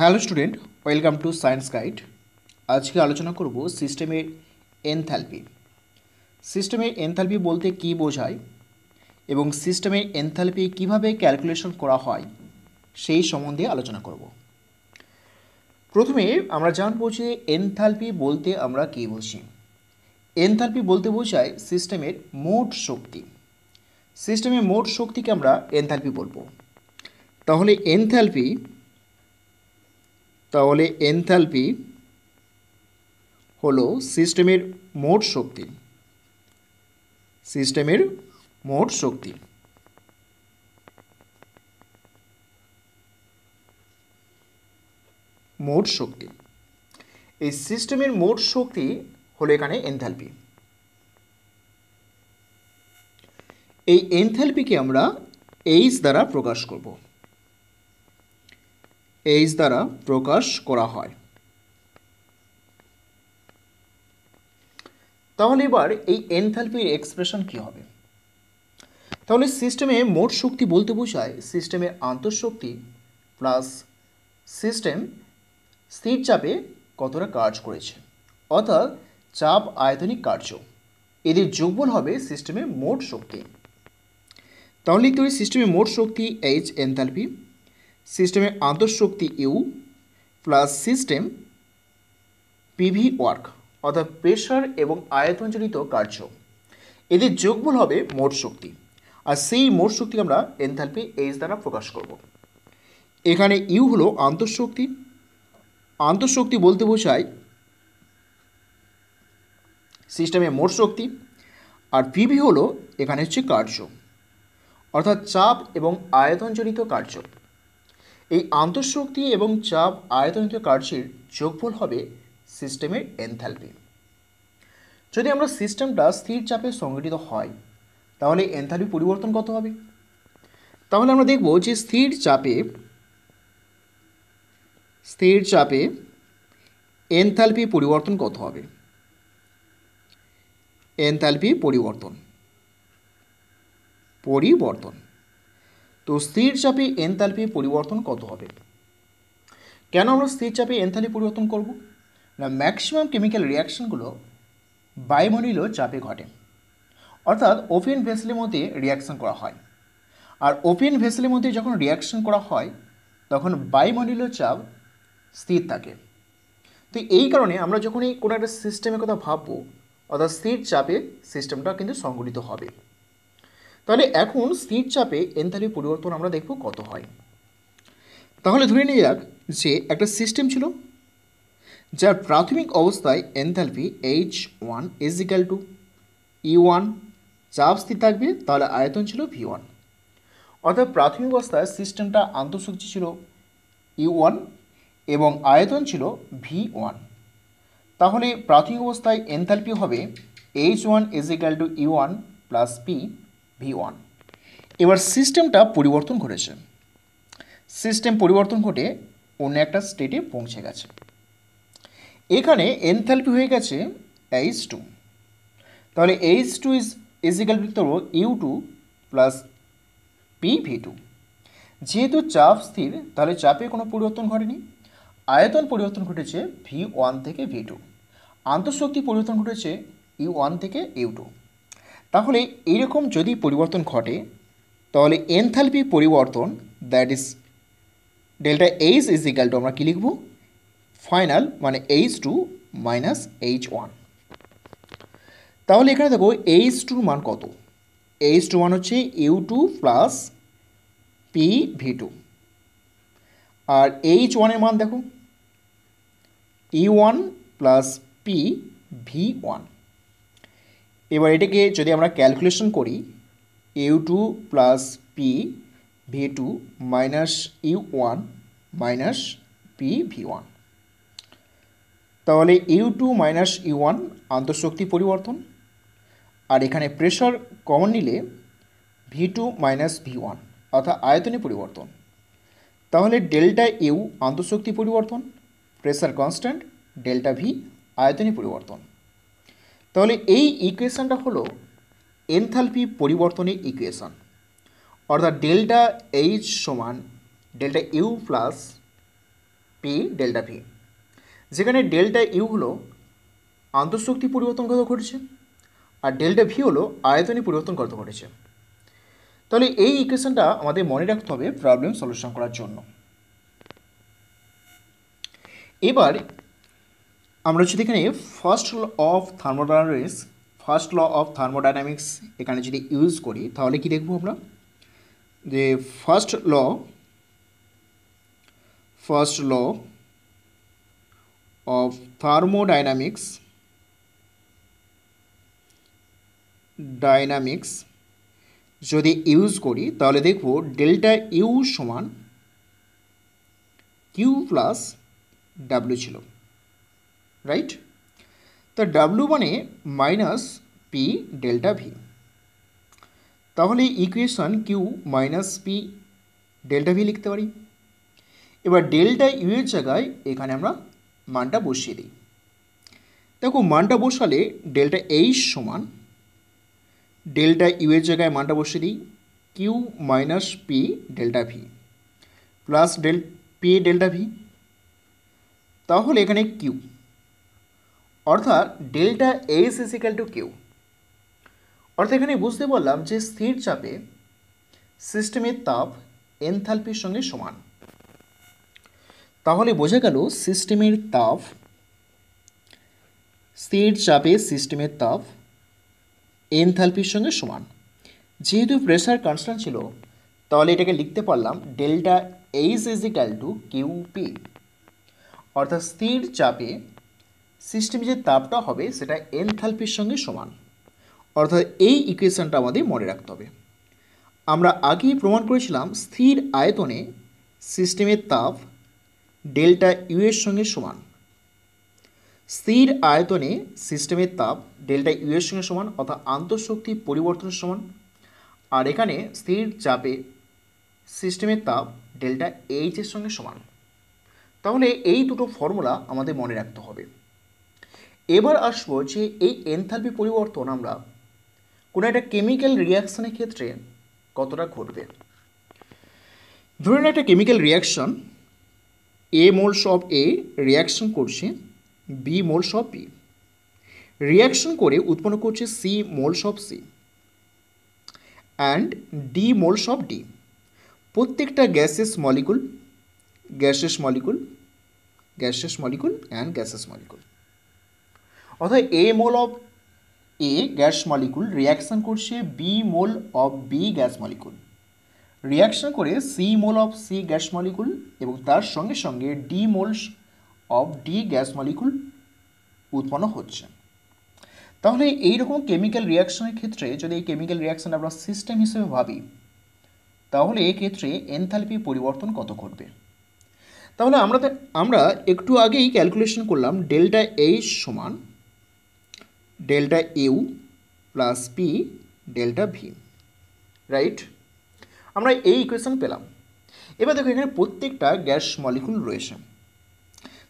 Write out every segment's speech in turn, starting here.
Hello student, welcome to science guide. আজকে আলোচনা করব সিস্টেমের এনথ্যালপি সিস্টেমের এনথ্যালপি বলতে কি বোঝায় এবং সিস্টেমের এনথ্যালপি কীভাবে ক্যালকুলেশন করা হয় সেই সম্বন্ধে আলোচনা করব। প্রথমে আমরা জানব যে এনথ্যালপি বলতে আমরা কী বুঝি। এনথ্যালপি বলতে বোঝায় সিস্টেমের মোট শক্তি। সিস্টেমের মোট শক্তিকে আমরা এনথ্যালপি বলব। তাহলে এনথ্যালপি তাহলে এনথ্যালপি হলো সিস্টেমের মোট শক্তি। সিস্টেমের মোট শক্তি। মোট শক্তি। এই সিস্টেমের মোট শক্তি হলো এখানে এনথ্যালপি এই এনথ্যালপিকে আমরা এইচ দ্বারা প্রকাশ করব। এইচ দ্বারা প্রকাশ করা হয়। তাহলে এবার এই এনথ্যালপির এক্সপ্রেশন কি হবে? তাহলে সিস্টেমে মোট শক্তি বলতে বোঝায় সিস্টেমের আন্তঃশক্তি প্লাস সিস্টেম স্থির চাপে কতটা কাজ করেছে, অর্থাৎ চাপ আয়তনিক কার্য। এদের যোগফল হবে সিস্টেমের মোট শক্তি। তাহলে লিখতে পারি সিস্টেমের মোট শক্তি এইচ এনথ্যালপি সিস্টেমের আন্তঃশক্তি U plus system P V work, অর্থাৎ প্রেশার এবং আয়তনজনিত কার্য। এদের যোগফল হবে মোট শক্তি। আর সেই মোট শক্তি আমরা এনথালপি এইচ দ্বারা প্রকাশ করব। এখানে ইউ হলো আন্তঃশক্তি। আন্তঃশক্তি বলতে বোঝায় সিস্টেমে মোট শক্তি। আর পিভি হলো এখানে হচ্ছে কার্য, অর্থাৎ চাপ এবং আয়তনজনিত কার্য। এই আন্তঃশক্তি এবং চাপ আয়তনিত কার্যের যোগফল হবে সিস্টেমের এনথ্যালপি যদি আমরা সিস্টেমটা স্থির চাপে সংগঠিত হয়, তাহলে এনথ্যালপি পরিবর্তন কত হবে? তাহলে আমরা দেখব যে স্থির চাপে স্থির চাপে এনথ্যালপি পরিবর্তন কত হবে? এনথ্যালপি পরিবর্তন। পরিবর্তন। তো স্থির চাপে এনথ্যালপি পরিবর্তন কত হবে? কেন আমরা স্থির চাপে এনথ্যালপি পরিবর্তন করব? না ম্যাক্সিমাম কেমিক্যাল রিয়াকশনগুলো বায়ুমণ্ডলীয় চাপে ঘটে। অর্থাৎ ওপেন ভেসেলের মধ্যে রিয়াকশন করা হয়। আর ওপেন ভেসেলের মধ্যে যখন রিয়াকশন করা হয়, তখন বায়ুমণ্ডলীয় চাপ স্থির থাকে। তো এই কারণে আমরা যখনই কোনো একটা সিস্টেমের কথা ভাববো, অর্থাৎ স্থির চাপে সিস্টেমটা কিন্তু সংগঠিত হবে। তাহলে এখন স্থির চাপে এনথ্যালপি পরিবর্তন আমরা দেখব কত হয়। তাহলে ধরে নিয়ে যাক যে একটা সিস্টেম ছিল, যার প্রাথমিক অবস্থায় enthalpy H one is equal to E one চাপ স্থির থাকবে তাহলে আয়তন ছিল ভি ওয়ান অর্থাৎ প্রাথমিক অবস্থায় সিস্টেমটা আন্তঃসূচি ছিল ইউ ওয়ান এবং আয়তন ছিল ভি ওয়ান তাহলে প্রাথমিক অবস্থায় এনথ্যালপি হবে H one is equal to U one plus P V one. এবার সিস্টেমটা পরিবর্তন ঘটেছে। সিস্টেম পরিবর্তন ঘটে অন্য একটা স্টেটে পৌঁছে গেছে। এখানে এনথ্যালপি হয়ে গেছে এইচ টু তাহলে এইচ টু ইজ ইজিক্যাল লিখতে পারব U two plus P V two যেহেতু চাপ স্থির, তাহলে চাপে কোনো পরিবর্তন ঘটেনি। আয়তন পরিবর্তন ঘটেছে ভি ওয়ান থেকে ভি টু আন্তঃশক্তি পরিবর্তন ঘটেছে ইউ ওয়ান থেকে ইউ টু তাহলে এইরকম যদি পরিবর্তন ঘটে, তাহলে এনথ্যালপি পরিবর্তন that is delta H is equal to আমরা কী লিখব? ফাইনাল মানে H two minus H one তাহলে এখানে দেখো এইচ টুর মান কত? এইচ টু মান হচ্ছে U two plus P V two আর এইচ ওয়ানের মান দেখো। E one plus P V one এবার এটাকে যদি আমরা ক্যালকুলেশন করি U two plus P V two minus U one minus P V one তাহলে U two minus U one আন্তঃশক্তি পরিবর্তন। আর এখানে প্রেশার কমন নিলে V two minus V one অর্থাৎ আয়তনে পরিবর্তন। তাহলে ডেল্টা ইউ আন্তঃশক্তি পরিবর্তন প্রেশার কনস্ট্যান্ট ডেল্টা ভি আয়তনে পরিবর্তন। তাহলে এই ইকুয়েশানটা হলো এনথালপি পরিবর্তনের ইকুয়েশান। অর্থাৎ ডেল্টা এইচ সমান delta U plus P delta V. যেখানে ডেল্টা ইউ হলো আন্তঃশক্তি পরিবর্তন কত ঘটেছে? আর ডেল্টা ভি হলো আয়তনী পরিবর্তন কত ঘটেছে? তাহলে এই ইকুয়েশনটা আমাদের মনে রাখতে হবে প্রবলেম সলিউশন করার জন্য। এবার আমরা যদি এখানে first law of thermodynamics first law of thermodynamics এখানে যদি ইউজ করি, তাহলে কি দেখব আমরা? যে first law first law of thermodynamics dynamics যদি ইউজ করি, তাহলে দেখব ডেল্টা ইউ সমান কিউ প্লাস ডাব্লিউ ছিল। রাইট তো ডাব্লিউ মানে মাইনাস পি ডেল্টা ভি তাহলে equation Q minus P delta V লিখতে পারি। এবার ডেল্টা ইউ এর জায়গায় এখানে আমরা মানটা বসিয়ে দিই। দেখো মানটা বসালে ডেল্টা এইচ সমান ডেল্টা ইউ এর জায়গায় মানটা বসিয়ে দিই। Q minus P delta V plus del P delta V তাহলে এখানে কিউ অর্থাৎ delta H equal to Q. অর্থাৎ এখানে বুঝতে পারলাম যে স্থির চাপে সিস্টেমের তাপ এনথালপির সঙ্গে সমান। তাহলে বোঝা গেল সিস্টেমের তাপ, স্থির চাপে সিস্টেমের তাপ এনথালপির সঙ্গে সমান। যেহেতু প্রেশার কনস্ট্যান্ট ছিল, তাহলে এটাকে লিখতে পারলাম delta H equal to Q P অর্থাৎ স্থির চাপে সিস্টেমে যে তাপটা হবে সেটা এনথালপির সঙ্গে সমান। অর্থাৎ এই ইকুয়েশনটা আমাদের মনে রাখতে হবে। আমরা আগেই প্রমাণ করেছিলাম স্থির আয়তনে সিস্টেমের তাপ ডেল্টা ইউ এর সঙ্গে সমান। স্থির আয়তনে সিস্টেমের তাপ ডেল্টা ইউ এর সঙ্গে সমান, অর্থাৎ আন্তঃশক্তি পরিবর্তনের সমান। আর এখানে স্থির চাপে সিস্টেমের তাপ ডেল্টা এইচ এর সঙ্গে সমান। তাহলে এই দুটো ফর্মুলা আমাদের মনে রাখতে হবে। এবার আসব যে এই এনথালপি পরিবর্তন আমরা কোনো একটা কেমিক্যাল রিয়াকশানের ক্ষেত্রে কতটা ঘটবে। ধরুন একটা chemical reaction A moles of A reaction করছে B moles of B reaction করে উৎপন্ন করছে C moles of C and D moles of D প্রত্যেকটা gases molecule gases molecule gases molecule and gases molecule অর্থাৎ A mole of A gas molecule reaction করছে B mole of B gas molecule. Reaction করে C mole of C gas molecule এবং তার সঙ্গে সঙ্গে D moles of D gas molecule উৎপন্ন হচ্ছে। তাহলে এইরকম কেমিক্যাল রিয়াকশনের ক্ষেত্রে যদি এই কেমিক্যাল রিয়াকশন আমরা সিস্টেম হিসেবে ভাবি, তাহলে এক্ষেত্রে এনথালপি পরিবর্তন কত ঘটবে? তাহলে আমরা আমরা একটু আগেই ক্যালকুলেশন করলাম ডেল্টা এইচ সমান delta U plus P delta V right আমরা এই ইকুয়েশন পেলাম। এবার দেখো এখানে প্রত্যেকটা গ্যাস মলিকুল রয়েছে।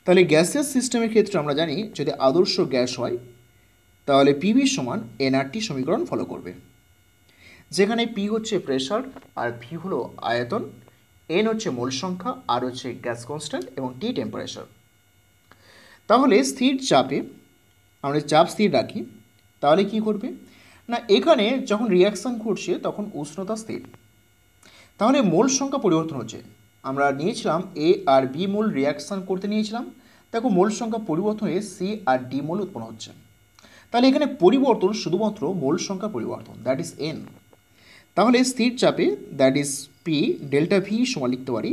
তাহলে গ্যাসের সিস্টেমের ক্ষেত্রে আমরা জানি যদি আদর্শ গ্যাস হয়, তাহলে পিভি সমান এনআরটি সমীকরণ ফলো করবে। যেখানে পি হচ্ছে প্রেশার আর ভি হলো আয়তন এন হচ্ছে মোল সংখ্যা, আর হচ্ছে গ্যাস কনস্ট্যান্ট এবং টি টেম্পারেচার তাহলে স্থির চাপে আমরা চাপ স্থির রাখি তাহলে কি করবে না, এখানে যখন রিয়াকশান ঘটছে, তখন উষ্ণতা স্থির। তাহলে মোল সংখ্যা পরিবর্তন হচ্ছে। আমরা নিয়েছিলাম এ আর বি মোল রিয়াকশান করতে নিয়েছিলাম। দেখো, মোল সংখ্যা পরিবর্তন হয়ে সি আর ডি মোল উৎপন্ন হচ্ছে। তাহলে এখানে পরিবর্তন শুধুমাত্র মোল সংখ্যা পরিবর্তন দ্যাট ইজ এন তাহলে স্থির চাপে that is P delta V সমান লিখতে পারি,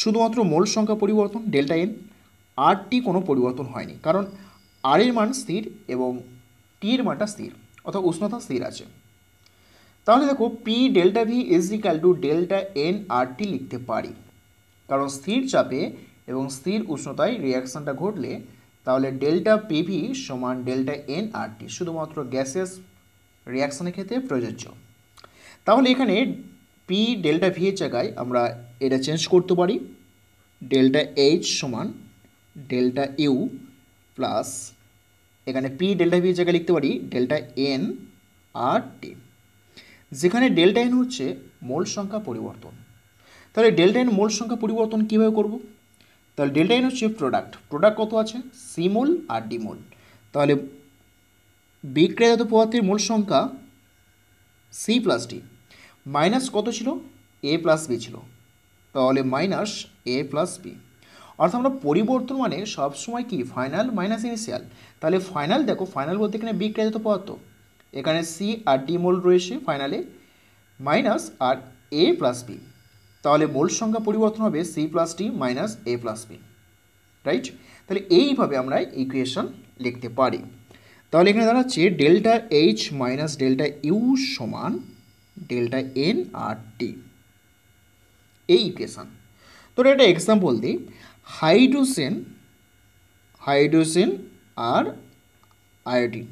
শুধুমাত্র মোল সংখ্যা পরিবর্তন ডেল্টা এন আরটি কোনো পরিবর্তন হয়নি, কারণ আর এর মান স্থির এবং টি এর মানটা স্থির, অর্থাৎ উষ্ণতা স্থির আছে। তাহলে দেখো P delta V is equal to delta N R T লিখতে পারি। কারণ স্থির চাপে এবং স্থির উষ্ণতায় রিয়াকশানটা ঘটলে, তাহলে ডেল্টা পিভি সমান ডেল্টা এন আর টি শুধুমাত্র গ্যাসেস রিয়াকশানের ক্ষেত্রে প্রযোজ্য। তাহলে এখানে পি ডেল্টা ভি এর জায়গায় আমরা এটা চেঞ্জ করতে পারি। ডেল্টা এইচ সমান ডেল্টা ইউ প্লাস এখানে পি ডেল্টা ভি জায়গায় লিখতে পারি ডেল্টা এন আর টি যেখানে ডেল্টা এন হচ্ছে মোল সংখ্যা পরিবর্তন। তাহলে ডেল্টা এন মোল সংখ্যা পরিবর্তন কীভাবে করব? তাহলে ডেল্টা এন হচ্ছে প্রোডাক্ট প্রোডাক্ট কত আছে? সি মোল আর ডি মোল। তাহলে বিক্রিয়াজাত পদার্থের মোল সংখ্যা সি প্লাস ডি মাইনাস কত ছিল? এ প্লাস বি ছিল। তাহলে মাইনাস এ প্লাস বি অর্থাৎ আমরা পরিবর্তন মানে সবসময় কি? ফাইনাল মাইনাস ইনিশিয়াল তাহলে ফাইনাল দেখো ফাইনাল বলতে এখানে বিক্রিয়াজাত পদার্থ। এখানে সি আর ডি মোল রয়েছে ফাইনালে মাইনাস আর এ প্লাস বি তাহলে মোল সংখ্যা পরিবর্তন হবে C plus D minus A plus B right তাহলে এইভাবে আমরা ইকুয়েশন লিখতে পারি। তাহলে এখানে দাঁড়াচ্ছে delta H minus delta U সমান ডেল্টা এন আর টি এই ইকুয়েশন তো একটা এক্সাম্পল দিই। হাইড্রোজেন হাইড্রোজেন আর আয়োডিন।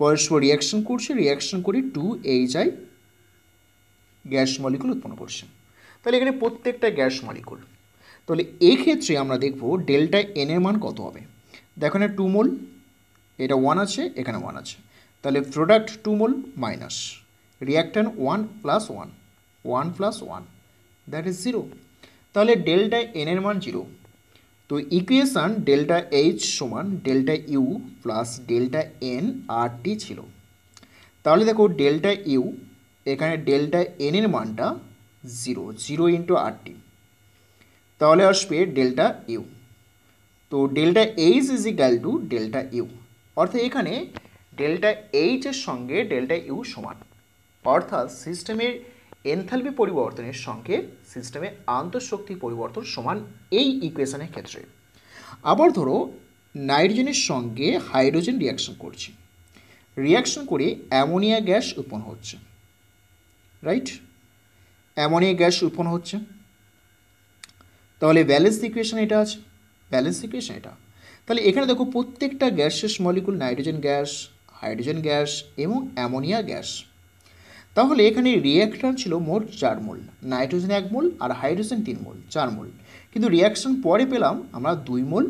পরস্পর রিয়াকশন করছে রিয়াকশন করে two H I gas molecule উৎপন্ন করছে। তাহলে এখানে প্রত্যেকটা গ্যাস মলিকুল তাহলে এক্ষেত্রে আমরা দেখব ডেল্টা এন এর মান কত হবে। দেখো এখানে টু মোল এটা ওয়ান আছে, এখানে ওয়ান আছে। তাহলে product two mole minus reactant one plus one one plus one that is zero তাহলে ডেল্টা এন এর মান জিরো তো ইকুয়েশান ডেল্টা এইচ সমান delta U plus delta n R T ছিল। তাহলে দেখো ডেল্টা ইউ এখানে ডেল্টা এন এর মানটা zero zero into R T তাহলে আসবে ডেল্টা ইউ তো delta H is equal to delta U অর্থাৎ এখানে ডেল্টা এইচের সঙ্গে ডেল্টা ইউ সমান। অর্থাৎ সিস্টেমের এনথালপি পরিবর্তনের সঙ্গে সিস্টেমে আন্তঃশক্তি পরিবর্তন সমান এই ইকুয়েশনের ক্ষেত্রে। আবার ধরো, নাইট্রোজেনের সঙ্গে হাইড্রোজেন রিয়াকশন করছি। রিয়াকশন করে অ্যামোনিয়া গ্যাস উৎপন্ন হচ্ছে। রাইট অ্যামোনিয়া গ্যাস উৎপন্ন হচ্ছে। তাহলে ব্যালেন্স ইকুয়েশন এটা আছে। ব্যালেন্স ইকুয়েশন এটা। তাহলে এখানে দেখো প্রত্যেকটা গ্যাসের molecule nitrogen gas hydrogen gas এবং অ্যামোনিয়া গ্যাস তাহলে এখানে রিয়াক্টার ছিল মোট চার মোল নাইট্রোজেন এক মোল আর হাইড্রোজেন তিন মোল, চার মোল। কিন্তু রিয়াকশন পরে পেলাম আমরা দুই মোল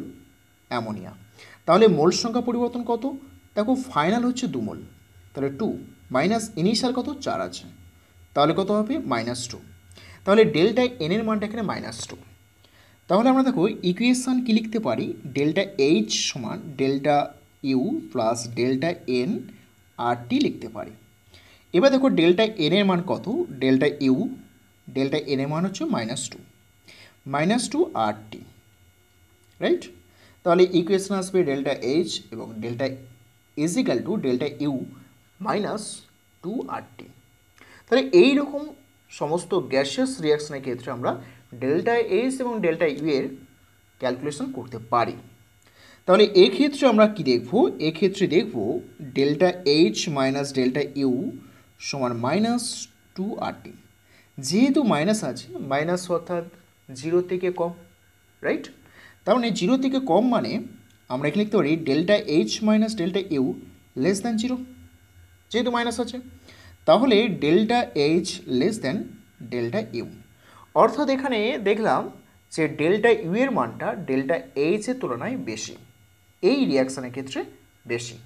অ্যামোনিয়া তাহলে মোল সংখ্যা পরিবর্তন কত? দেখো ফাইনাল হচ্ছে দু মোল। তাহলে টু মাইনাস ইনিশিয়াল কত? চার আছে। তাহলে কত হবে? মাইনাস টু তাহলে ডেল্টা এনের মানটা এখানে মাইনাস টু তাহলে আমরা দেখো ইকুয়েশান কী লিখতে পারি? ডেল্টা এইচ সমান delta U plus delta n R T লিখতে পারি। এবার দেখো ডেল্টা এন এর মান কত? ডেল্টা ইউ ডেল্টা এন এর মান হচ্ছে minus two minus two R T right তাহলে ইকুয়েশন আসবে ডেল্টা এইচ এবং delta equal to delta U minus two R T তাহলে এই রকম সমস্ত গ্যাসিয়াস রিয়াকশনের ক্ষেত্রে আমরা ডেল্টা এইচ এবং ডেল্টা ইউ এর ক্যালকুলেশন করতে পারি। তাহলে এক্ষেত্রে আমরা কি দেখব? এক্ষেত্রে দেখব delta H minus delta U সমান মাইনাস টু আর টি যেহেতু মাইনাস আছে মাইনাস অর্থাৎ জিরো থেকে কম রাইট তার মানে জিরো থেকে কম মানে আমরা এখানে লিখতে পারি delta H minus delta U less than zero যেহেতু মাইনাস আছে, তাহলে delta H less than delta U অর্থাৎ এখানে দেখলাম যে ডেল্টা ইউ এর মানটা ডেল্টা এইচ এর তুলনায় বেশি। এই রিয়াকশানের ক্ষেত্রে বেশি।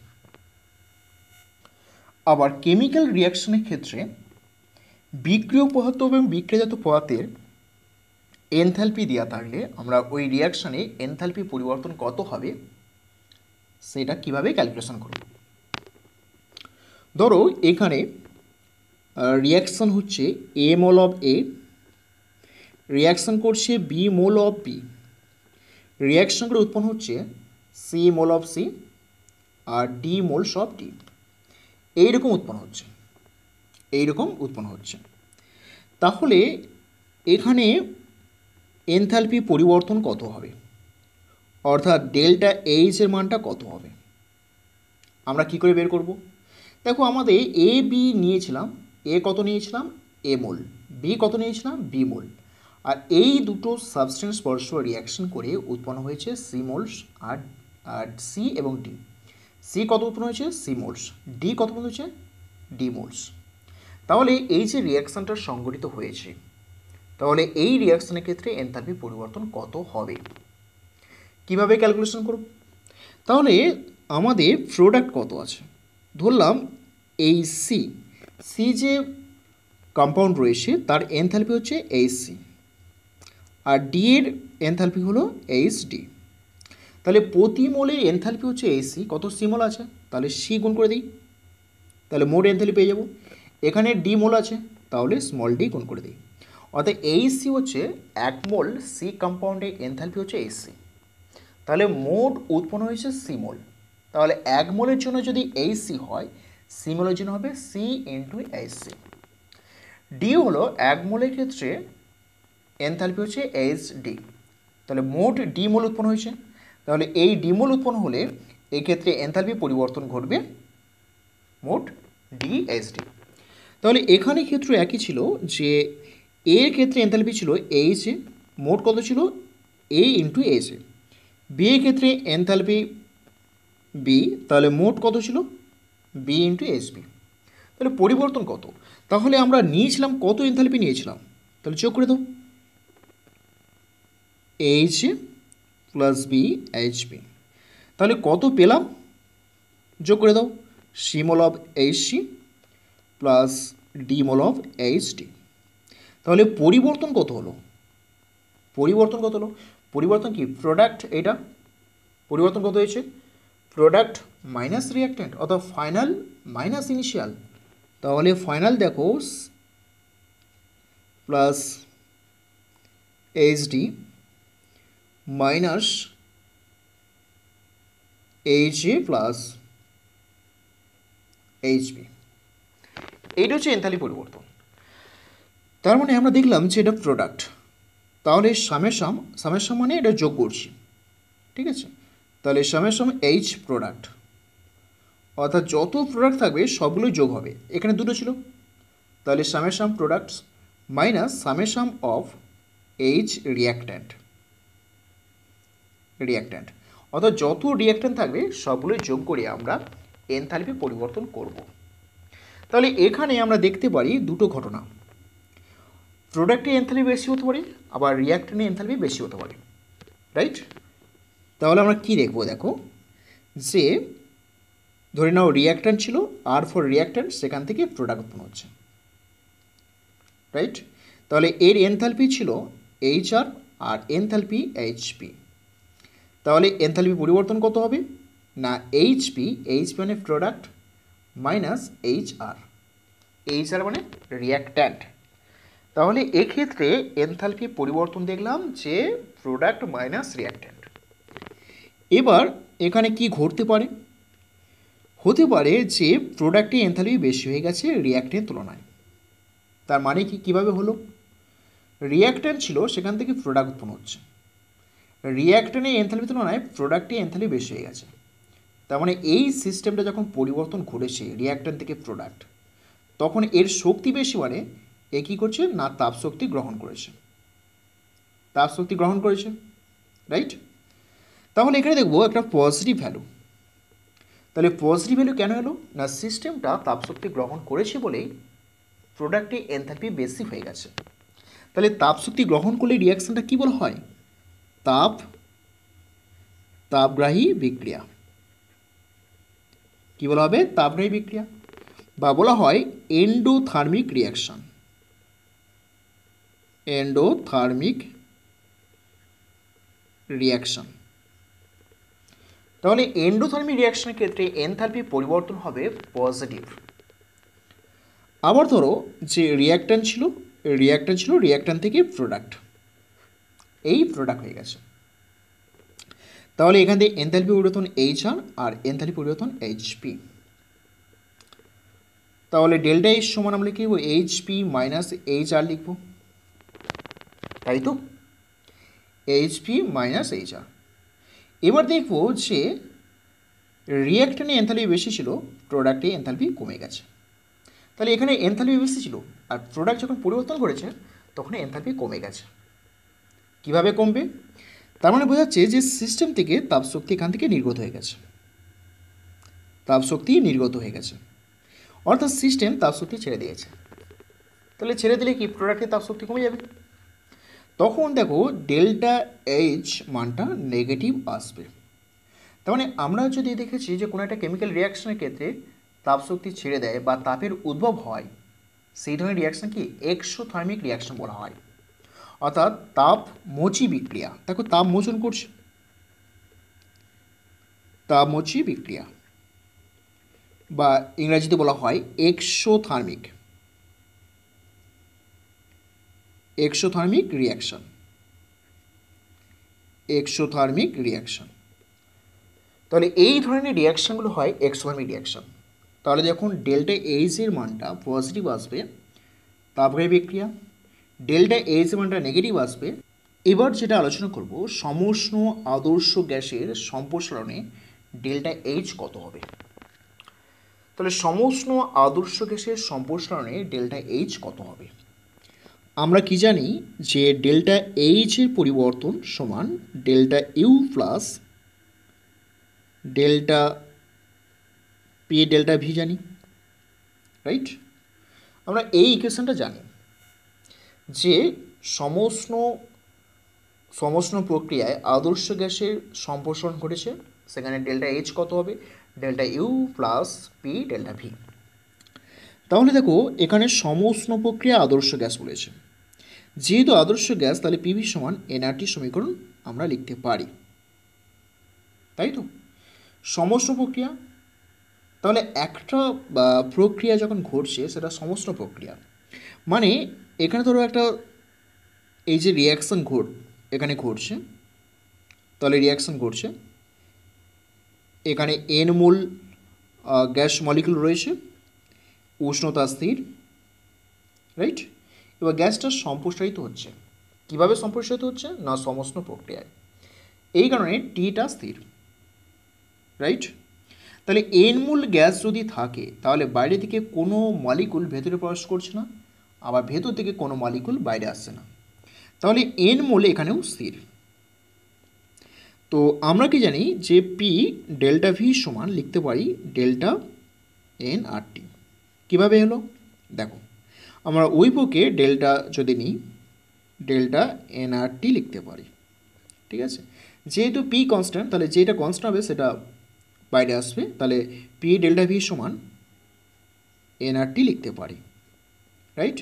আবার কেমিক্যাল রিয়াকশনের ক্ষেত্রে বিক্রিয় পদার্থ এবং বিক্রিয়াজাত পদার্থের এনথ্যালপি দেওয়া থাকলে আমরা ওই রিয়াকশানে এনথ্যালপি পরিবর্তন কত হবে সেটা কীভাবে ক্যালকুলেশন করব? ধরো এখানে রিয়াকশান হচ্ছে a mole of A reaction করছে b mole of B reaction করে উৎপন্ন হচ্ছে সি মোল অফ সি আর ডি মোলস সব ডি এইরকম উৎপন্ন হচ্ছে। এইরকম উৎপন্ন হচ্ছে। তাহলে এখানে এনথ্যালপি পরিবর্তন কত হবে? অর্থাৎ ডেল্টা এইচ এর মানটা কত হবে? আমরা কি করে বের করব? দেখো, আমাদের এ, বি নিয়েছিলাম, এ কত নিয়েছিলাম? এ মোল। বি কত নিয়েছিলাম? বি মোল। আর এই দুটো সাবস্টেন্স পরস্পর রিয়াকশন করে উৎপন্ন হয়েছে সি মোলস আর আর সি এবং ডি সি কত উৎপন্ন হয়েছে? সি মোলস ডি কত উৎপন্ন হয়েছে? ডি মোলস তাহলে এই যে রিয়াকশানটা সংগঠিত হয়েছে, তাহলে এই রিয়াকশানের ক্ষেত্রে এনথালপি পরিবর্তন কত হবে? কীভাবে ক্যালকুলেশন করব? তাহলে আমাদের প্রোডাক্ট কত আছে? ধরলাম এই সি সি যে কম্পাউন্ড রয়েছে, তার এনথালপি হচ্ছে এইচ সি আর ডি এর এনথালপি হলো এইচ ডি তাহলে প্রতি মোলের এনথালপি হচ্ছে এসি কত সি মোল আছে? তাহলে সি গুণ করে দিই। তাহলে মোট এনথালপি পেয়ে যাব। এখানে ডি মোল আছে, তাহলে স্মল ডি গুণ করে দিই। অর্থাৎ এইচসি হচ্ছে এক মোল সি কম্পাউন্ডের এনথালপি হচ্ছে এসি তাহলে মোট উৎপন্ন হয়েছে সি মোল তাহলে এক মোলের জন্য যদি এইচসি হয় সি মোলের জন্য হবে সি ইন্টু এইচসি ডি হলো এক মোলের ক্ষেত্রে এনথালপি হচ্ছে এইচ ডি তাহলে মোট ডি মোল উৎপন্ন হয়েছে। তাহলে এই ডি মোল উৎপন্ন হলে এই ক্ষেত্রে এনথালপি পরিবর্তন ঘটবে মোট ডি এইচ ডি তাহলে এখানে ক্ষেত্র একই ছিল যে এর ক্ষেত্রে এনথালপি ছিল এইচ এ, মোট কত ছিল? A into H A. B এর ক্ষেত্রে এনথালপি বি তাহলে মোট কত ছিল? বি ইন্টু এইচ বি তাহলে পরিবর্তন কত? তাহলে আমরা নিয়েছিলাম কত এনথালপি নিয়েছিলাম? তাহলে চোখ করে দাও। H plus b H B তাহলে কত পেলাম? যোগ করে দাও। C mole of H C plus d mole of H D তাহলে পরিবর্তন কত হলো? পরিবর্তন কত হলো? পরিবর্তন কি? প্রোডাক্ট এটা। পরিবর্তন কত হয়েছে? প্রোডাক্ট মাইনাস রিয়াক্ট্যান্ট অথবা ফাইনাল মাইনাস ইনিশিয়াল তাহলে ফাইনাল দেখো plus H D minus H A plus H B এইটা হচ্ছে এনথালি পরিবর্তন। তার মানে আমরা দেখলাম যে এটা প্রোডাক্ট তাহলে সামের সাম সামের সাম মানে এটা যোগ করছি। ঠিক আছে? তাহলে সামের সাম এইচ প্রোডাক্ট অর্থাৎ যত প্রোডাক্ট থাকবে, সবগুলোই যোগ হবে। এখানে দুটো ছিল। তাহলে সামের sum products minus সামের sum of H reactant reactant অর্থাৎ যত রিয়াক্ট্যান্ট থাকবে, সবগুলোই যোগ করে আমরা এনথালপি পরিবর্তন করব। তাহলে এখানে আমরা দেখতে পারি দুটো ঘটনা। প্রোডাক্টে এনথালপি বেশি হতে পারে, আবার রিয়াক্ট্যান্টে এনথালপি বেশি হতে পারে। রাইট তাহলে আমরা কি দেখব দেখো? যে, ধরে নাও রিয়াক্ট্যান্ট ছিল আর ফর রিয়াক্ট্যান্ট সেখান থেকে প্রোডাক্ট উৎপন্ন হচ্ছে। রাইট তাহলে এর এনথালপি ছিল এইচ আর আর এনথালপি এইচপি তাহলে এনথালপি পরিবর্তন কত হবে? না এইচপি এইচপি মানে product minus H R H R মানে রিয়াক্ট্যান্ট তাহলে এক্ষেত্রে এনথালপি পরিবর্তন দেখলাম যে প্রোডাক্ট মাইনাস রিয়াক্ট্যান্ট এবার এখানে কি ঘটতে পারে? হতে পারে যে প্রোডাক্টে এনথালপি বেশি হয়ে গেছে রিয়াক্টের তুলনায়। তার মানে কি, কীভাবে হলো? রিয়াক্ট্যান্ট ছিল সেখান থেকে প্রোডাক্ট উৎপন্ন হচ্ছে। রিয়াক্ট্যান্টের এনথালপি তুলনায় প্রোডাক্টে এনথালপি বেশি হয়ে গেছে। তার মানে এই সিস্টেমটা যখন পরিবর্তন ঘটেছে রিয়াক্ট্যান্ট থেকে প্রোডাক্ট তখন এর শক্তি বেশি মানে এ কী করছে? না, তাপ শক্তি গ্রহণ করেছে। তাপ শক্তি গ্রহণ করেছে রাইট তাহলে এখানে দেখব একটা পজিটিভ ভ্যালু তাহলে পজিটিভ ভ্যালু কেন এলো? না সিস্টেমটা তাপশক্তি গ্রহণ করেছে বলেই প্রোডাক্টে এনথালপি বেশি হয়ে গেছে। তাহলে তাপশক্তি গ্রহণ করলে রিয়াকশানটা কী বলা হয়? তাপ, তাপগ্রাহী বিক্রিয়া। কী বলা হবে? তাপগ্রাহী বিক্রিয়া? বা বলা হয় এন্ডোথার্মিক রিয়াকশন এন্ডোথার্মিক রিয়াকশন তাহলে এন্ডোথার্মিক রিয়াকশনের ক্ষেত্রে এনথালপি পরিবর্তন হবে পজিটিভ আবার ধরো যে রিয়াক্ট্যান্ট ছিল রিয়াক্ট্যান্ট ছিল রিয়াক্ট্যান্ট থেকে প্রোডাক্ট এই প্রোডাক্ট হয়ে গেছে। তাহলে এখান থেকে এনথালপি পরিবর্তন এইচ আর আর এনথালপি পরিবর্তন এইচপি তাহলে ডেল্টা এইচ সমান আমরা লিখব এইচপি মাইনাস এইচ আর লিখব। তাই তো? এইচপি মাইনাস এইচ আর এবার দেখব যে রিয়াক্টনে এনথালপি বেশি ছিল প্রোডাক্টে এনথালপি কমে গেছে। তাহলে এখানে এনথালপি বেশি ছিল, আর প্রোডাক্ট যখন পরিবর্তন করেছে, তখন এনথালপি কমে গেছে। কীভাবে কমবে? তার মানে বোঝাচ্ছে যে সিস্টেম থেকে তাপশক্তি এখান থেকে নির্গত হয়ে গেছে। তাপশক্তি নির্গত হয়ে গেছে। অর্থাৎ সিস্টেম তাপশক্তি ছেড়ে দিয়েছে। তাহলে ছেড়ে দিলে কি প্রোডাক্টের তাপশক্তি কমে যাবে? তখন দেখো ডেল্টা এইচ মানটা নেগেটিভ আসবে। তার মানে আমরা যদি দেখেছি যে কোনো একটা কেমিক্যাল রিয়াকশনের ক্ষেত্রে তাপশক্তি ছেড়ে দেয় বা তাপের উদ্ভব হয়, সেই ধরনের রিয়াকশন কি? এক্সোথার্মিক রিয়াকশন বলা হয়। অর্থাৎ তাপ মোচি বিক্রিয়া। দেখো, তাপ মোচন করছে। তাপ মোচি বিক্রিয়া। বা ইংরাজিতে বলা হয় exothermic exothermic reaction exothermic reaction তাহলে এই ধরনের রিয়াকশানগুলো হয় এক্সোথার্মিক রিয়াকশন তাহলে যখন ডেল্টা এইচ এর মানটা পজিটিভ আসবে তাপগ্রাহী বিক্রিয়া। ডেল্টা এইচ মানটা নেগেটিভ আসবে, এবার যেটা আলোচনা করব, সমষ্ণ আদর্শ গ্যাসের সম্প্রসারণে ডেল্টা এইচ কত হবে? তাহলে সমষ্ণ আদর্শ গ্যাসের সম্প্রসারণে ডেল্টা এইচ কত হবে? আমরা কি জানি যে ডেল্টা এইচ এর পরিবর্তন সমান delta U plus delta P delta V জানি রাইট আমরা এই ইকুয়েশনটা জানি। যে সমষ্ণ সমষ্ণ প্রক্রিয়ায় আদর্শ গ্যাসের সম্প্রসারণ ঘটেছে, সেখানে ডেল্টা এইচ কত হবে? Delta U plus P delta V তাহলে দেখো, এখানে সমষ্ণ প্রক্রিয়া আদর্শ গ্যাস বলেছে। যেহেতু আদর্শ গ্যাস, তাহলে পিভি সমান এনআরটি সমীকরণ আমরা লিখতে পারি। তাই তো? সমষ্ণ প্রক্রিয়া, তাহলে একটা প্রক্রিয়া যখন ঘটছে, সেটা সমস্ত প্রক্রিয়া। মানে এখানে ধরো একটা, এই যে রিয়াকশান ঘট, এখানে ঘটছে, তাহলে রিয়াকশান ঘটছে। এখানে এন মূল গ্যাস মলিকুল রয়েছে, উষ্ণতা স্থির রাইট এবার গ্যাসটা সম্প্রসারিত হচ্ছে। কীভাবে সম্প্রসারিত হচ্ছে? না সমস্ত প্রক্রিয়ায়। এই কারণে টিটা স্থির রাইট তাহলে এন মূল গ্যাস যদি থাকে, তাহলে বাইরে থেকে কোনো মলিকুল ভেতরে প্রবেশ করছে না। আবার ভেতর থেকে কোনো মলিকুল বাইরে আসছে না। তাহলে এন মোলে এখানেও স্থির। তো আমরা কি জানি যে পি ডেল্টা ভি সমান লিখতে পারি ডেল্টা এন আর টি কীভাবে হলো দেখো, আমরা ওই বুকে ডেল্টা যদি নিই ডেল্টা এন আর টি লিখতে পারি। ঠিক আছে? যেহেতু পি কনস্ট্যান্ট তাহলে যেটা কনস্ট্যান্ট হবে সেটা বাইরে আসবে। তাহলে পি ডেল্টা ভি সমান এনআরটি লিখতে পারি। রাইট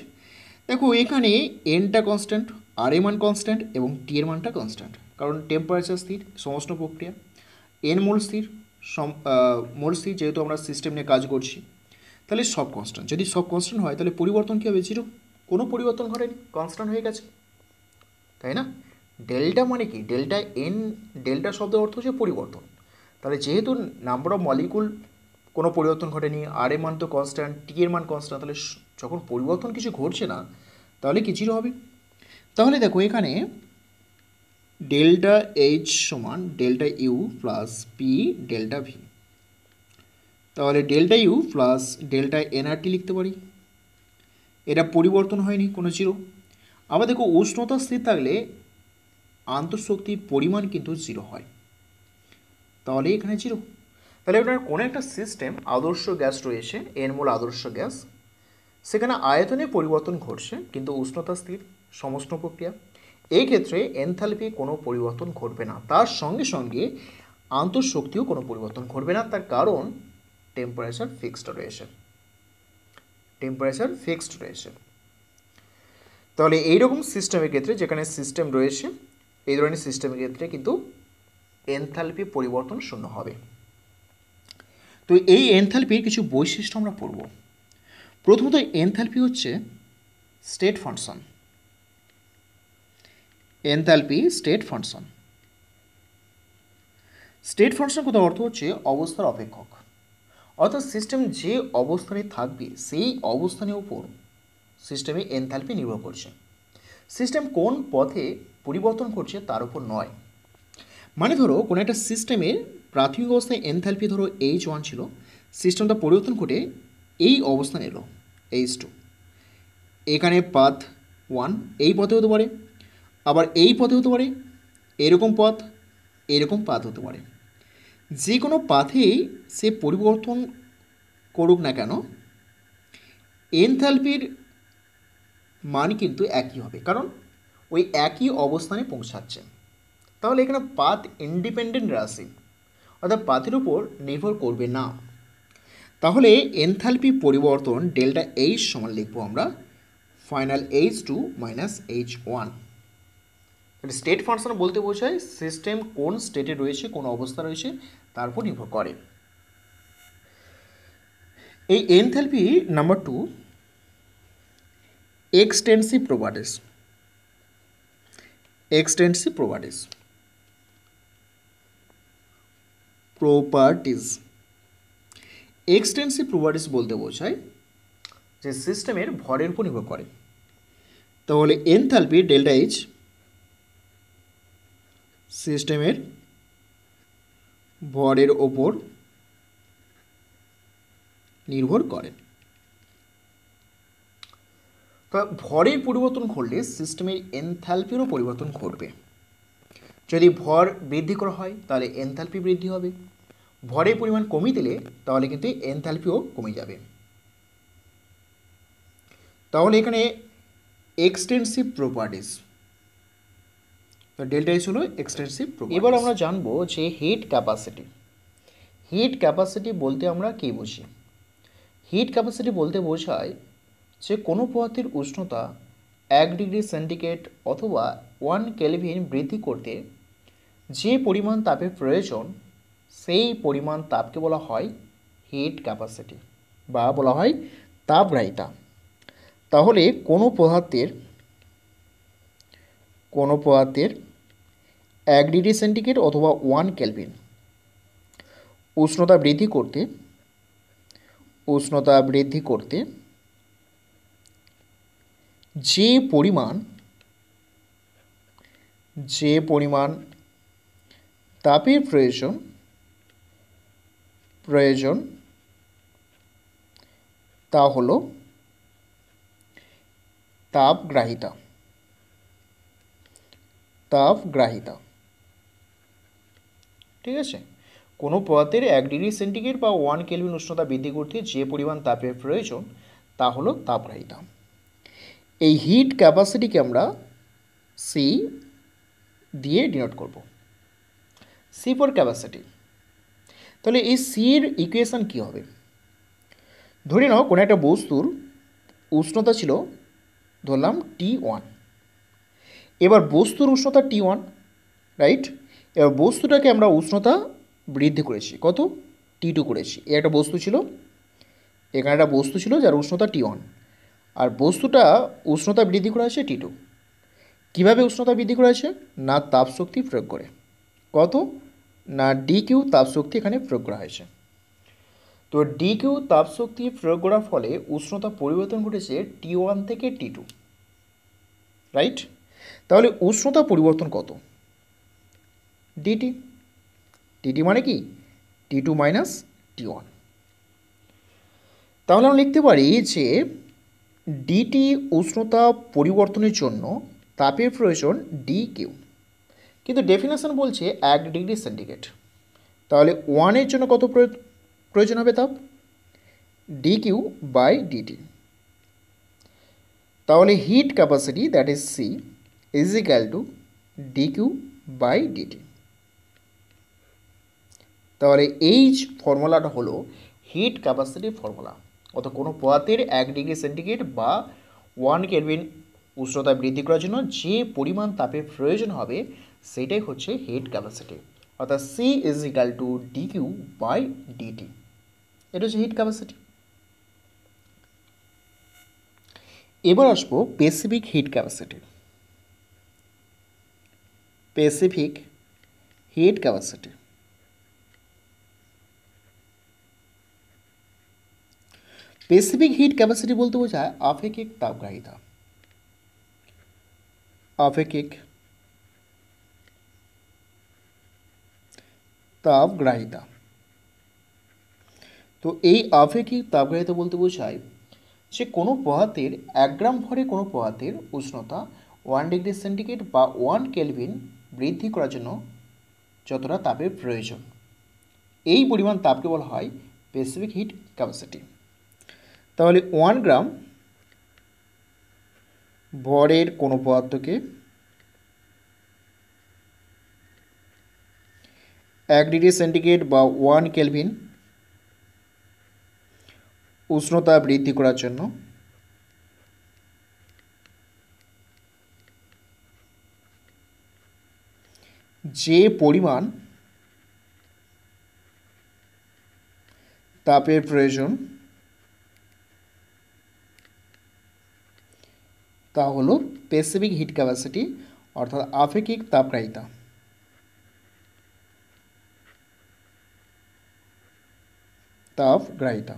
দেখো এখানে এনটা কনস্ট্যান্ট আর এ মান কনস্ট্যান্ট এবং টি এর মানটা কনস্ট্যান্ট কারণ টেম্পারেচার স্থির সমস্ত প্রক্রিয়া। এন মোল স্থির, সম মোল স্থির যেহেতু আমরা সিস্টেম নিয়ে কাজ করছি, তাহলে সব কনস্ট্যান্ট যদি সব কনস্ট্যান্ট হয়, তাহলে পরিবর্তন কী হবে? জিরো কোনো পরিবর্তন ঘটেনি কনস্ট্যান্ট হয়ে গেছে। তাই না? ডেল্টা মানে কি? ডেল্টা এন ডেল্টা শব্দের অর্থ হচ্ছে পরিবর্তন। তাহলে যেহেতু নাম্বার অফ মলিকুল কোনো পরিবর্তন ঘটেনি আর এর মান তো কনস্ট্যান্ট টি এর মান কনস্ট্যান্ট তাহলে যখন পরিবর্তন কিছু ঘটছে না, তাহলে কি জিরো হবে? তাহলে দেখো এখানে ডেল্টা এইচ সমান delta U plus P delta V. তাহলে delta U plus delta nRT লিখতে পারি। এটা পরিবর্তন হয়নি, কোনো জিরো। আবার দেখো উষ্ণতা স্থির থাকলে আন্তঃশক্তির পরিমাণ কিন্তু জিরো হয়। তাহলে এখানে জিরো। তাহলে আপনার কোনো একটা সিস্টেম আদর্শ গ্যাস রয়েছে, এর মূল আদর্শ গ্যাস সেখানে আয়তনে পরিবর্তন ঘটছে, কিন্তু উষ্ণতা স্থির সমস্ত প্রক্রিয়া। এই ক্ষেত্রে এনথালপি কোনো পরিবর্তন ঘটবে না। তার সঙ্গে সঙ্গে আন্তঃশক্তিও কোনো পরিবর্তন ঘটবে না। তার কারণ টেম্পারেচার ফিক্সড রয়েছে। টেম্পারেচার ফিক্সড রয়েছে। তাহলে এইরকম সিস্টেমের ক্ষেত্রে যেখানে সিস্টেম রয়েছে, এই ধরনের সিস্টেমের ক্ষেত্রে কিন্তু এনথালপি পরিবর্তন শূন্য হবে। তো এই এনথালপির কিছু বৈশিষ্ট্য আমরা পড়ব। প্রথমত এনথালপি হচ্ছে state function enthalpy state function state function কোথাও অর্থ হচ্ছে অবস্থার অপেক্ষক। অর্থাৎ সিস্টেম যে অবস্থানে থাকবে, সেই অবস্থানের উপর সিস্টেমে এনথালপি নির্ভর করছে। সিস্টেম কোন পথে পরিবর্তন করছে, তার উপর নয়। মানে ধরো, কোনো একটা সিস্টেমের প্রাথমিক অবস্থায় এনথালপি ধরো এইচ ওয়ান ছিল, সিস্টেমটা পরিবর্তন ঘটে এই অবস্থান এলো এইচ টু এখানে পাথ ওয়ান এই পথে হতে পারে। আবার এই পথে হতে পারে, এরকম পথ, এরকম পাথ হতে পারে। যে কোনো পাথেই সে পরিবর্তন করুক না কেন এনথ্যালপির মান কিন্তু একই হবে, কারণ ওই একই অবস্থানে পৌঁছাচ্ছে। তাহলে এখানে পাথ ইন্ডিপেন্ডেন্ট রাশি, অর্থাৎ পাথের উপর নির্ভর করবে না। তাহলে এনথালপি পরিবর্তন ডেল্টা এইচ সমান লিখব আমরা final H two minus H one state function বলতে বোঝায় সিস্টেম কোন স্টেটে রয়েছে, কোন অবস্থা রয়েছে তার উপর নির্ভর করে। এই enthalpy number two extensive properties extensive properties properties extensive properties বলতে বোঝায় যে সিস্টেমের ভরের উপর নির্ভর করে। তাহলে এনথালপি ডেল্টা এইচ সিস্টেমের ভরের ওপর নির্ভর করে। তা ভরের পরিবর্তন ঘটলে সিস্টেমের এনথ্যালপিরও পরিবর্তন ঘটবে। যদি ভর বৃদ্ধি করা হয়, তাহলে এনথ্যালপি বৃদ্ধি হবে। ভরের পরিমাণ কমিয়ে দিলে তাহলে কিন্তু এনথ্যালপিও কমে যাবে। তাহলে এখানে এক্সটেন্সিভ প্রপার্টিস তো ডেল্টা এস হলো এক্সটেন্সিভ এবার আমরা জানব যে হিট ক্যাপাসিটি হিট ক্যাপাসিটি বলতে আমরা কী বুঝি? হিট ক্যাপাসিটি বলতে বোঝায় যে কোনো পদার্থের উষ্ণতা এক ডিগ্রি সেন্টিগ্রেড অথবা ওয়ান কেলভিন বৃদ্ধি করতে যে পরিমাণ তাপের প্রয়োজন সেই পরিমাণ তাপকে বলা হয় হিট ক্যাপাসিটি বা বলা হয় তাপগ্রাহিতা। তাহলে কোনো পদার্থের কোনো পদার্থের এক ডিগ্রি সেন্টিগ্রেড অথবা ওয়ান কেলভিন উষ্ণতা বৃদ্ধি করতে, উষ্ণতা বৃদ্ধি করতে যে পরিমাণ যে পরিমাণ তাপের প্রয়োজন প্রয়োজন, তা হলো তাপগ্রাহিতা তাপগ্রাহিতা ঠিক আছে? কোনো পদার্থের এক ডিগ্রি সেন্টিগ্রেড বা ওয়ান কেলভিন উষ্ণতা বৃদ্ধি করতে যে পরিমাণ তাপের প্রয়োজন, তা হলো তাপগ্রাহিতা এই হিট ক্যাপাসিটিকে আমরা সি দিয়ে ডিনোট করব। C for capacity. তাহলে এই সি এর ইকুয়েশান কী হবে? ধরে নাও কোনো একটা বস্তুর উষ্ণতা ছিল, ধরলাম টি ওয়ান এবার বস্তুর উষ্ণতা টি ওয়ান রাইট এবার বস্তুটাকে আমরা উষ্ণতা বৃদ্ধি করেছি। কত? টি টু করেছি। এ একটা বস্তু ছিল, এখানে একটা বস্তু ছিল যার উষ্ণতা টি ওয়ান আর বস্তুটা উষ্ণতা বৃদ্ধি করা হয়েছে টি টু কীভাবে উষ্ণতা বৃদ্ধি করা হয়েছে না তাপশক্তি প্রয়োগ করে। কত? না ডি কিউ তাপশক্তি এখানে প্রয়োগ করা হয়েছে। তো ডি কিউ তাপশক্তি প্রয়োগ করার ফলে উষ্ণতা পরিবর্তন ঘটেছে টি ওয়ান থেকে টি টু রাইট তাহলে উষ্ণতা পরিবর্তন কত? ডিটি ডিটি মানে কি? T two minus T one তাহলে আমরা লিখতে পারি যে ডিটি উষ্ণতা পরিবর্তনের জন্য তাপের প্রয়োজন ডি কিউ কিন্তু ডেফিনেশন বলছে এক ডিগ্রি সেন্টিগ্রেড তাহলে ওয়ানের জন্য কত প্রয়োজন হবে তাপ ডি কিউ বাই ডিটি তাহলে heat capacity that is C is equal to d Q by dT তাহলে এই ফর্মুলাটা হলো হিট ক্যাপাসিটি ফর্মুলা অর্থাৎ কোনো পদার্থের এক ডিগ্রি সেন্টিগ্রেড বা ওয়ান কেলভিন উষ্ণতা বৃদ্ধি করার জন্য যে পরিমাণ তাপের প্রয়োজন হবে সেটাই হচ্ছে হিট ক্যাপাসিটি অর্থাৎ C is equal to d Q by dT এটা হচ্ছে হিট ক্যাপাসিটি এবার আসব specific heat capacity specific heat capacity specific heat capacity বলতে বোঝায় আপেক্ষিক তাপগ্রাহিতা আপেক্ষিক তাপগ্রাহিতা তো এই আপেক্ষিক তাপগ্রাহিতা বলতে বোঝায়? যে কোনো পদার্থের এক গ্রাম ভরে কোনো পদার্থের উষ্ণতা ওয়ান ডিগ্রি সেন্টিগ্রেড বা ওয়ান কেলভিন বৃদ্ধি করার জন্য যতটা তাপের প্রয়োজন। এই পরিমাণ তাপকে বলা হয় স্পেসিফিক হিট ক্যাপাসিটি তাহলে ওয়ান গ্রাম ভরের কোনো পদার্থকে এক ডিগ্রি সেন্টিগ্রেড বা ওয়ান কেলভিন উষ্ণতা বৃদ্ধি করার জন্য। যে পরিমাণ তাপের প্রয়োজন তা হলো স্পেসিফিক হিট ক্যাপাসিটি অর্থাৎ আপেক্ষিক তাপগ্রাহিতা তাপগ্রাহিতা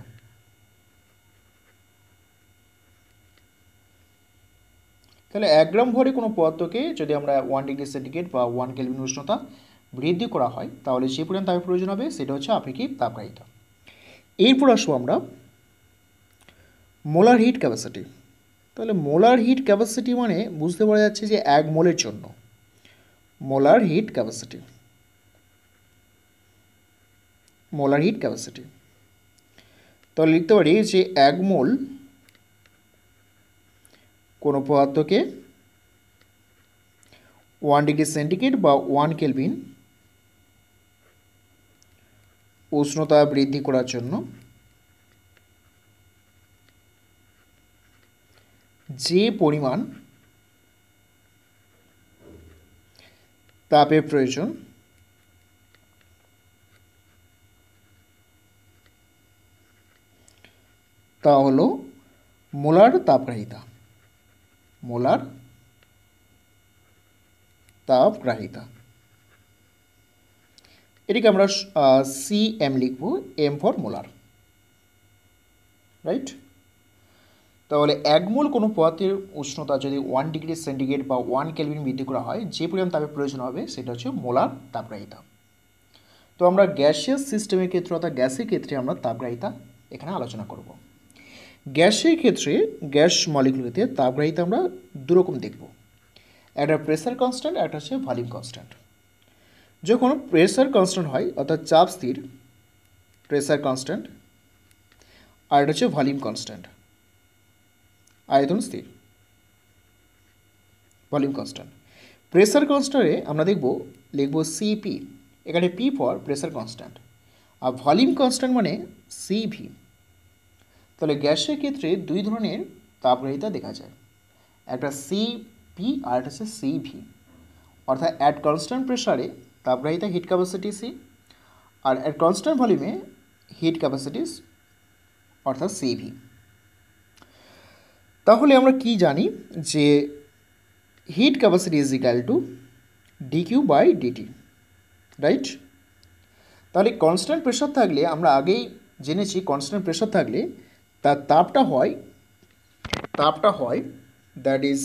তাহলে এক গ্রাম ভরে কোনো পদার্থকে যদি আমরা ওয়ান ডিগ্রি সেন্টিগ্রেড বা ওয়ান কেলভিন উষ্ণতা বৃদ্ধি করা হয়, তাহলে যে পরিমাণ তাপের প্রয়োজন হবে, সেটা হচ্ছে আপেক্ষিক তাপগ্রাহিতা এরপর আসব আমরা মোলার হিট ক্যাপাসিটি তাহলে মোলার হিট ক্যাপাসিটি মানে বুঝতে পারা যাচ্ছে যে এক মোলের জন্য। Molar heat capacity molar heat capacity তাহলে লিখতে পারি যে এক মোল কোনো পদার্থকে ওয়ান ডিগ্রি সেন্টিগ্রেড বা ওয়ান কেলভিন উষ্ণতা বৃদ্ধি করার জন্য যে পরিমাণ তাপের প্রয়োজন তা হলো মোলার তাপগ্রাহিতা। মোলার তাপগ্রাহিতা। এটিকে আমরা সি এম লিখব এম ফর মোলার রাইট তাহলে এক মোল কোনো পদার্থের উষ্ণতা যদি ওয়ান ডিগ্রি সেন্টিগ্রেড বা ওয়ান কেলভিন বৃদ্ধি করা হয়, যে পরিমাণ তাপের প্রয়োজন হবে, সেটা হচ্ছে মোলার তাপগ্রাহিতা। তো আমরা গ্যাসিয়াস সিস্টেমের ক্ষেত্রে অর্থাৎ গ্যাসের ক্ষেত্রে আমরা তাপগ্রাহিতা এখানে আলোচনা করব। গ্যাসের ক্ষেত্রে গ্যাস মলিকুলতে তাপগ্রাহিতা আমরা দুরকম দেখব। একটা প্রেসার কনস্ট্যান্ট একটা হচ্ছে ভলিউম কনস্ট্যান্ট যখন প্রেসার কনস্ট্যান্ট হয়, অর্থাৎ চাপ স্থির প্রেসার কনস্ট্যান্ট আর এটা হচ্ছে ভলিউম কনস্ট্যান্ট আয়তন স্থির ভলিউম কনস্ট্যান্ট প্রেসার কনস্ট্যান্টে আমরা দেখব, লিখব সিপি এখানে পি ফর প্রেসার কনস্ট্যান্ট আর ভলিউম কনস্ট্যান্ট মানে সিভি তাহলে গ্যাসের ক্ষেত্রে দুই ধরনের তাপগ্রাহিতা দেখা যায়। একটা সিপি আর একটা হচ্ছে সিভি অর্থাৎ অ্যাট কনস্ট্যান্ট প্রেসারে তাপগ্রাহিতা হিট ক্যাপাসিটি সি আর অ্যাট কনস্ট্যান্ট ভলিউমে হিট ক্যাপাসিটিস অর্থাৎ সিভি তাহলে আমরা কি জানি যে heat capacity is equal to dQ by dT right তাহলে কনস্ট্যান্ট প্রেশার থাকলে আমরা আগেই জেনেছি কনস্ট্যান্ট প্রেশার থাকলে তার তাপটা হয় তাপটা হয় দ্যাট ইজ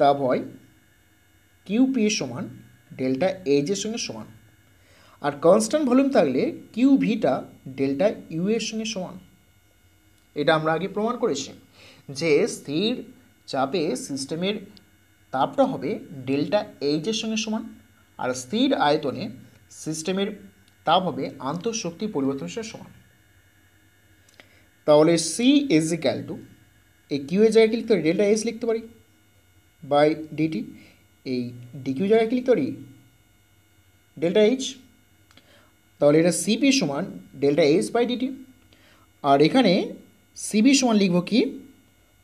তাপ হয় কিউ পি এর সমান ডেল্টা এইচের সঙ্গে সমান। আর কনস্ট্যান্ট ভলিউম থাকলে কিউ ভিটা ডেল্টা ইউ এর সঙ্গে সমান। এটা আমরা আগে প্রমাণ করেছি যে স্থির চাপে সিস্টেমের তাপটা হবে ডেল্টা এইচের সঙ্গে সমান, আর স্থির আয়তনে সিস্টেমের তাপ হবে আন্তঃশক্তি পরিবর্তনের সমান। তাহলে সি ইজ ইক্যাল টু এই কিউ এর জায়গায় লিখতে পারি? ডেল্টা এস লিখতে পারি বাই ডিটি এই ডিকিউ জায়গায় কি লিখতে পারি? ডেল্টা এইচ তাহলে এটা সিপি সমান ডেল্টা এইচ বাই ডিটি আর এখানে সিবি সমান লিখব কি?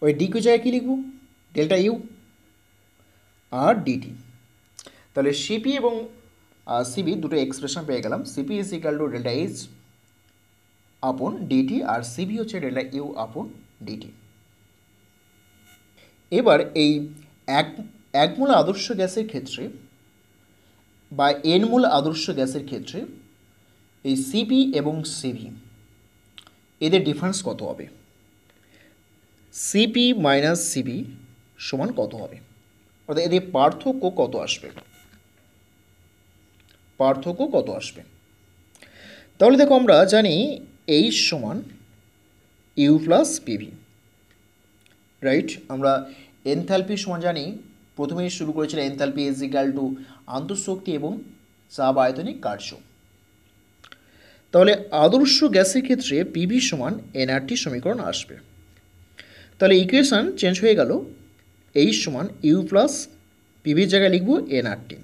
ওই ডিকিউ জায়গায় কী লিখব? ডেল্টা ইউ আর ডিটি তাহলে সিপি এবং সিবি দুটো এক্সপ্রেশন পেয়ে গেলাম। Cp is equal to delta H upon dT R CB হচ্ছে ডেল্টা ইউ আপন ডিটি। এবার এই এক এক মূল আদর্শ গ্যাসের ক্ষেত্রে বা এন মূল আদর্শ গ্যাসের ক্ষেত্রে এই সিপি এবং সিভি, এদের ডিফারেন্স কত হবে? সিপি মাইনাস সিবি সমান কত হবে? অর্থাৎ এদের পার্থক্য কত আসবে? পার্থক্য কত আসবে? তাহলে দেখো আমরা জানি এইচ সমান ইউ প্লাস পিভি রাইট আমরা এনথ্যালপি সমান জানি প্রথমেই শুরু করেছিল এনথ্যালপি ইজ ইকাল টু আন্তঃশক্তি এবং চাপ আয়তনিক কার্য। তাহলে আদর্শ গ্যাসের ক্ষেত্রে পিভি সমান এনআরটি সমীকরণ আসবে। তাহলে ইকুয়েশান চেঞ্জ হয়ে গেল। এইচ সমান ইউ প্লাস পিভির জায়গায় লিখব এনআরটি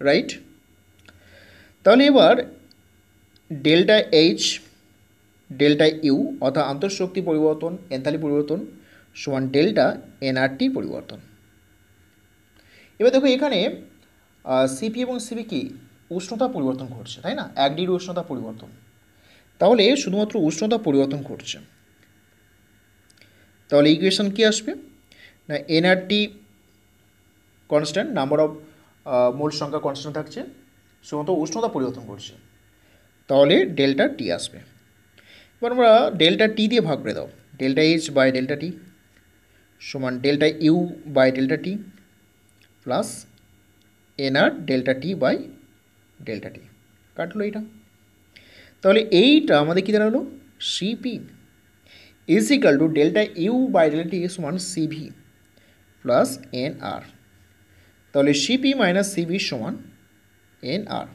রাইট তাহলে এবার ডেল্টা এইচ ডেল্টা ইউ অর্থাৎ আন্তঃশক্তি পরিবর্তন এনথালি পরিবর্তন, সমান ডেল্টা এনআরটি পরিবর্তন। এবার দেখো এখানে সিপি এবং সিবি কি? উষ্ণতা পরিবর্তন ঘটছে, তাই না? এক ডিগ্রি উষ্ণতা পরিবর্তন। তাহলে শুধুমাত্র উষ্ণতা পরিবর্তন ঘটছে। তাহলে ইকুয়েশন কি আসবে? না এনআরটি কনস্ট্যান্ট নাম্বার অফ মূল সংখ্যা কনস্ট্যান্ট থাকছে, শুধুমাত্র উষ্ণতা পরিবর্তন করছে তাহলে ডেল্টা টি আসবে। এবার আমরা ডেল্টা টি দিয়ে ভাগ করে দাও। Delta H by delta T সমান delta U by delta T plus nR delta T by delta T কাটলো এইটা। তাহলে এইটা আমাদের কী দাঁড়াল? Cp is equal to delta U by delta T সমান সিভি প্লাস এন আর তাহলে সিপি মাইনাস সিভি সমান এন আর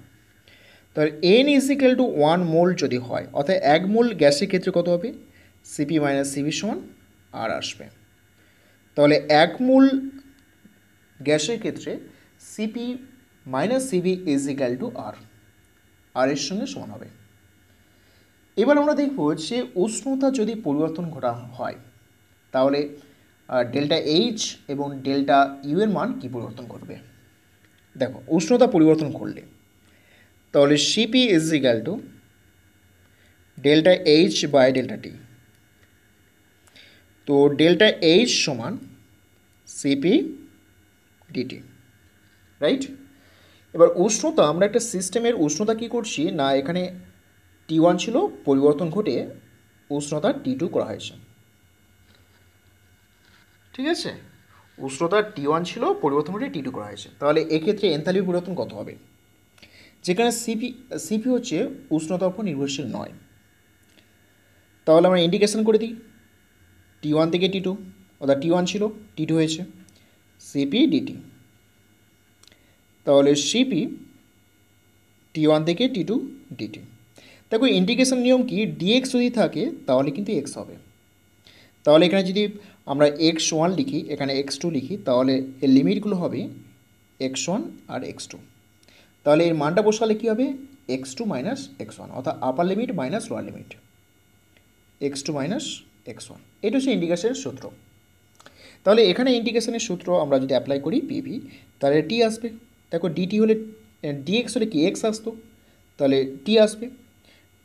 তাহলে n is equal to one mole যদি হয়, অর্থাৎ এক মোল গ্যাসের ক্ষেত্রে কত হবে? সিপি মাইনাস সিভি সমান আর আসবে। তাহলে এক মোল গ্যাসের ক্ষেত্রে Cp minus Cv is equal to R R এর সঙ্গে সমান হবে। এবার আমরা দেখব যে উষ্ণতা যদি পরিবর্তন ঘটা হয়, তাহলে ডেল্টা এইচ এবং ডেল্টা ইউ এর মান কী পরিবর্তন করবে? দেখো, উষ্ণতা পরিবর্তন করলে তাহলে Cp is equal to delta H by delta T তো ডেল্টা এইচ সমান সিপি ডিটি রাইট এবার উষ্ণতা, আমরা একটা সিস্টেমের উষ্ণতা কী করছি? না, এখানে টি ওয়ান ছিল, পরিবর্তন ঘটে উষ্ণতা টি টু করা হয়েছে। ঠিক আছে? উষ্ণতা টি ওয়ান ছিল, পরিবর্তন ঘটে টি টু করা হয়েছে। তাহলে এক্ষেত্রে এনথালপি পরিবর্তন কত হবে? যেখানে সিপি সিপি হচ্ছে উষ্ণতার উপর নির্ভরশীল নয়। তাহলে আমরা ইন্ডিকেশন করে দিই। টি ওয়ান থেকে টি টু অর্থাৎ টি ওয়ান ছিল টি টু হয়েছে। সিপি ডিটি তাহলে সিপি টি ওয়ান থেকে টি টু ডিটি দেখো ইন্ডিকেশন নিয়ম কি? ডিএক্স যদি থাকে, তাহলে কিন্তু এক্স হবে। তাহলে এখানে যদি আমরা এক্স ওয়ান লিখি, এখানে এক্স টু লিখি, তাহলে এর লিমিটগুলো হবে এক্স ওয়ান আর এক্স টু তাহলে এর মানটা বসালে কী হবে? X two minus x one অর্থাৎ upper limit minus lower limit x two minus x one এটা হচ্ছে ইন্ডিকেশনের সূত্র। তাহলে এখানে ইন্টিগ্রেশনের সূত্র আমরা যদি অ্যাপ্লাই করি পিভি তাহলে টি আসবে। দেখো ডিটি হলে ডিএক্স হলে কি এক্স আসতো? তাহলে টি আসবে।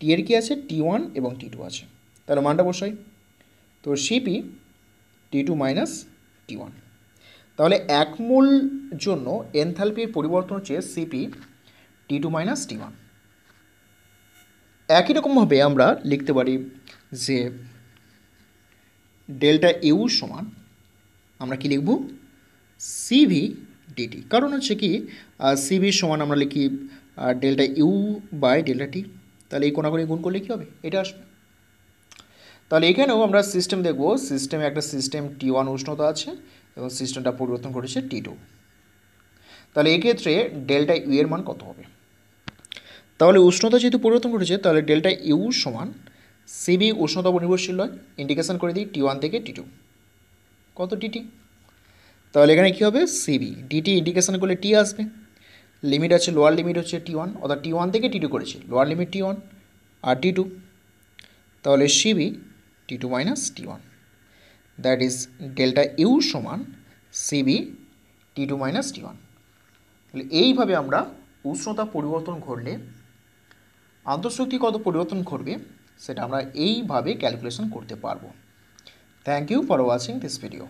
টি এর কী আছে? টি ওয়ান এবং টি টু আছে। তাহলে মানটা বসাই। তো Cp T two minus T one তাহলে এক মূল জন্য এনথালপির পরিবর্তন হচ্ছে Cp T two minus T one একই রকমভাবে আমরা লিখতে পারি যে ডেল্টা ইউ সমান, আমরা কি লিখব? সিভি ডিটি কারণ হচ্ছে কি সিভি সমান আমরা লিখি delta U by delta T তাহলে এই কোনাগুনি গুণ করলে কী হবে? এটা আসবে। তাহলে এখানেও আমরা সিস্টেম দেখব। সিস্টেমে একটা সিস্টেম টি ওয়ান উষ্ণতা আছে। এবং সিস্টেমটা পরিবর্তন করেছে টি টু। তাহলে এক্ষেত্রে ডেল্টা ইউ এর মান কত হবে? তাহলে উষ্ণতা যেহেতু পরিবর্তন ঘটেছে তাহলে ডেল্টা ইউ সমান সিবি উষ্ণতা নির্ভরশীল নয়। ইন্ডিকেশন করে দিই টি ওয়ান থেকে টি টু। কত ডিটি তাহলে এখানে কী হবে? সিবি। ডিটি ইন্ডিকেশন করলে টি আসবে। লিমিট আছে লোয়ার লিমিট হচ্ছে টি ওয়ান, অর্থাৎ টি ওয়ান থেকে টি টু করেছি। লোয়ার লিমিট টি ওয়ান আর টি টু। তাহলে CB T two minus T one. That is delta U সমান CB T two minus T one. তাহলে এইভাবে আমরা উষ্ণতা পরিবর্তন ঘটলে, আন্তঃশক্তি কত পরিবর্তন ঘটবে, সেটা আমরা এইভাবে ক্যালকুলেশন করতে পারব। Thank you for watching this video